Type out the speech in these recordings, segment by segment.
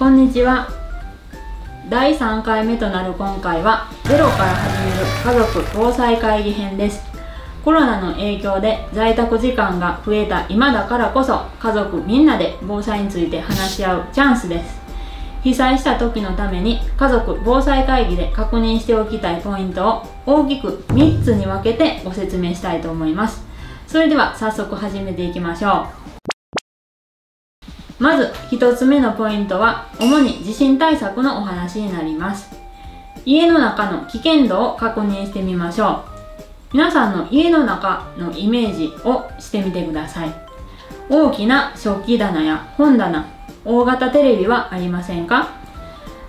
こんにちは。第3回目となる今回はゼロから始める家族防災会議編です。コロナの影響で在宅時間が増えた今だからこそ家族みんなで防災について話し合うチャンスです。被災した時のために家族防災会議で確認しておきたいポイントを大きく3つに分けてご説明したいと思います。それでは早速始めていきましょう。まず1つ目のポイントは主に地震対策のお話になります。家の中の危険度を確認してみましょう。皆さんの家の中のイメージをしてみてください。大きな食器棚や本棚大型テレビはありませんか？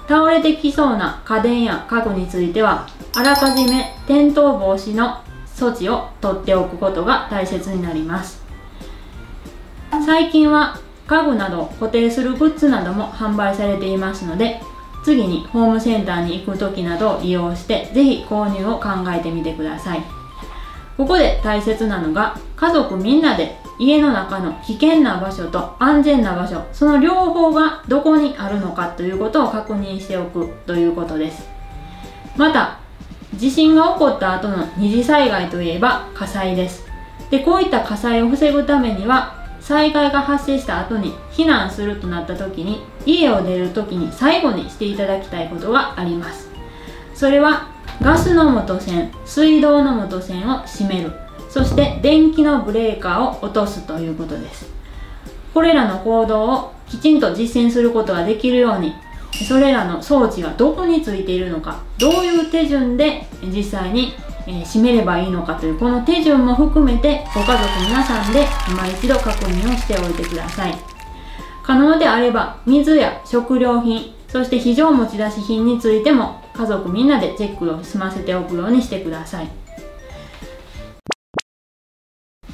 倒れてきそうな家電や家具についてはあらかじめ転倒防止の措置を取っておくことが大切になります。最近は家具など固定するグッズなども販売されていますので次にホームセンターに行く時などを利用して是非購入を考えてみてください。ここで大切なのが家族みんなで家の中の危険な場所と安全な場所その両方がどこにあるのかということを確認しておくということです。また地震が起こった後の二次災害といえば火災です。でこういった火災を防ぐためには災害が発生した後に避難するとなった時に家を出る時に最後にしていただきたいことがあります。それはガスの元栓水道の元栓を閉める。そして電気のブレーカーを落とすということです。これらの行動をきちんと実践することができるようにそれらの装置がどこについているのかどういう手順で実際に、え閉めればいいのかというこの手順も含めてご家族皆さんで今一度確認をしておいてください。可能であれば水や食料品そして非常持ち出し品についても家族みんなでチェックを済ませておくようにしてください。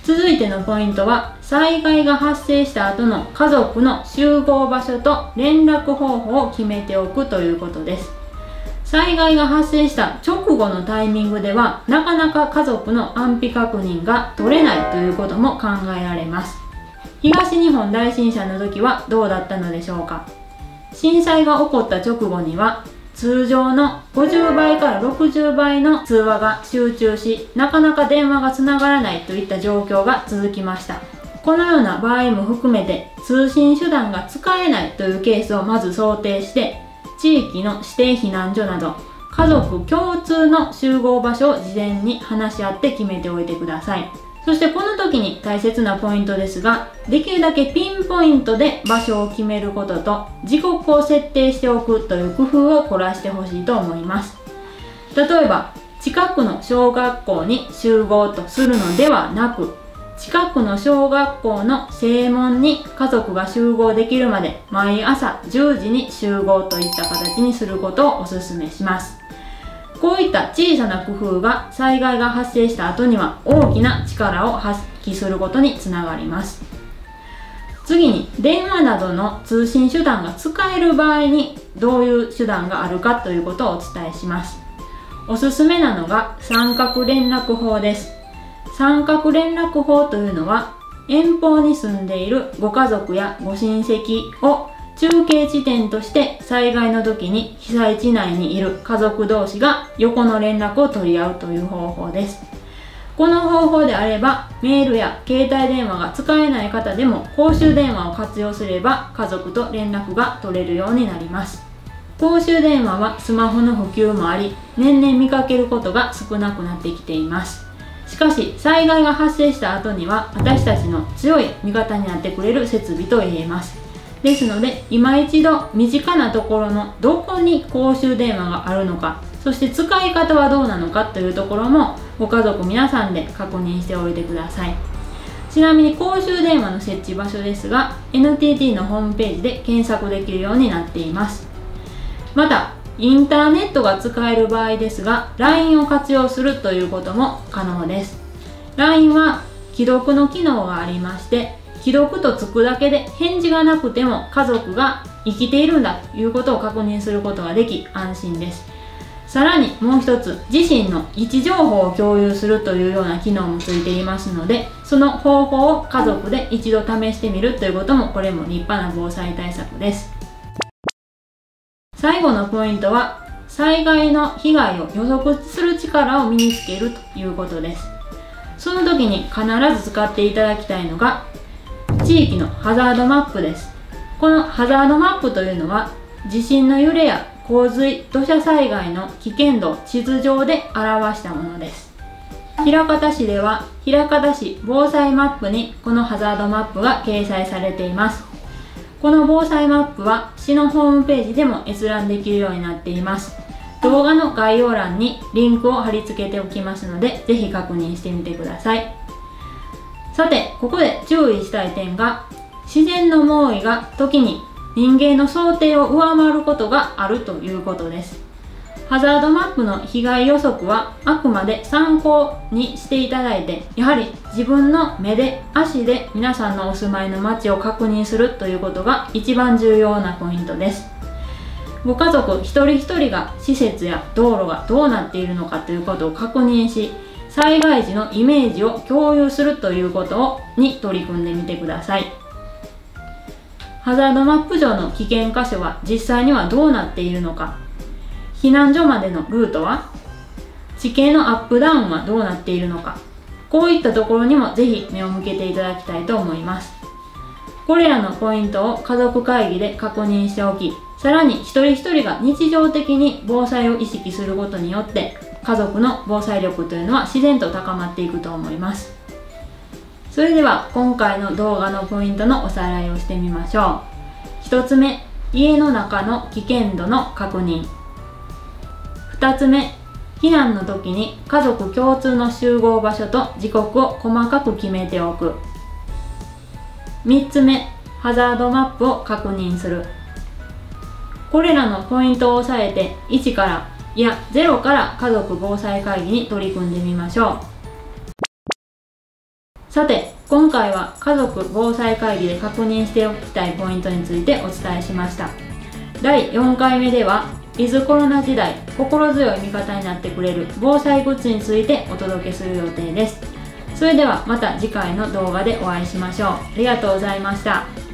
続いてのポイントは災害が発生した後の家族の集合場所と連絡方法を決めておくということです。災害が発生した直後のタイミングではなかなか家族の安否確認が取れないということも考えられます。東日本大震災の時はどうだったのでしょうか？震災が起こった直後には通常の50倍から60倍の通話が集中しなかなか電話がつながらないといった状況が続きました。このような場合も含めて通信手段が使えないというケースをまず想定して地域の指定避難所など家族共通の集合場所を事前に話し合って決めておいてください。そしてこの時に大切なポイントですができるだけピンポイントで場所を決めることと時刻を設定しておくという工夫を凝らしてほしいと思います。例えば近くの小学校に集合とするのではなく近くの小学校の正門に家族が集合できるまで毎朝10時に集合といった形にすることをお勧めします。こういった小さな工夫が災害が発生した後には大きな力を発揮することにつながります。次に電話などの通信手段が使える場合にどういう手段があるかということをお伝えします。おすすめなのが三角連絡法です。三角連絡法というのは遠方に住んでいるご家族やご親戚を中継地点として災害の時に被災地内にいる家族同士が横の連絡を取り合うという方法です。この方法であればメールや携帯電話が使えない方でも公衆電話を活用すれば家族と連絡が取れるようになります。公衆電話はスマホの普及もあり年々見かけることが少なくなってきています。しかし災害が発生した後には私たちの強い味方になってくれる設備と言えます。ですので今一度身近なところのどこに公衆電話があるのかそして使い方はどうなのかというところもご家族皆さんで確認しておいてください。ちなみに公衆電話の設置場所ですが NTT のホームページで検索できるようになっています。またインターネットが使える場合ですが LINE を活用するということも可能です。LINE は既読の機能がありまして既読とつくだけで返事がなくても家族が生きているんだということを確認することができ安心です。さらにもう一つ自身の位置情報を共有するというような機能もついていますのでその方法を家族で一度試してみるということもこれも立派な防災対策です。最後のポイントは災害の被害を予測する力を身につけるということです。その時に必ず使っていただきたいのが地域のハザードマップです。このハザードマップというのは地震の揺れや洪水土砂災害の危険度地図上で表したものです。枚方市では枚方市防災マップにこのハザードマップが掲載されています。この防災マップは市のホームページでも閲覧できるようになっています動画の概要欄にリンクを貼り付けておきますので、是非確認してみてください。さて、ここで注意したい点が、自然の猛威が時に人間の想定を上回ることがあるということです。ハザードマップの被害予測はあくまで参考にしていただいて、やはり自分の目で足で皆さんのお住まいの街を確認するということが一番重要なポイントです。ご家族一人一人が施設や道路がどうなっているのかということを確認し災害時のイメージを共有するということに取り組んでみてくださいハザードマップ上の危険箇所は実際にはどうなっているのか避難所までのルートは？地形のアップダウンはどうなっているのか？こういったところにもぜひ目を向けていただきたいと思います。これらのポイントを家族会議で確認しておきさらに一人一人が日常的に防災を意識することによって家族の防災力というのは自然と高まっていくと思います。それでは今回の動画のポイントのおさらいをしてみましょう。1つ目家の中の危険度の確認。2つ目。避難の時に家族共通の集合場所と時刻を細かく決めておく。3つ目。ハザードマップを確認する。これらのポイントを押さえて1からいや0から家族防災会議に取り組んでみましょう。さて今回は家族防災会議で確認しておきたいポイントについてお伝えしました。第4回目ではウィズコロナ時代心強い味方になってくれる防災グッズについてお届けする予定です。それではまた次回の動画でお会いしましょう。ありがとうございました。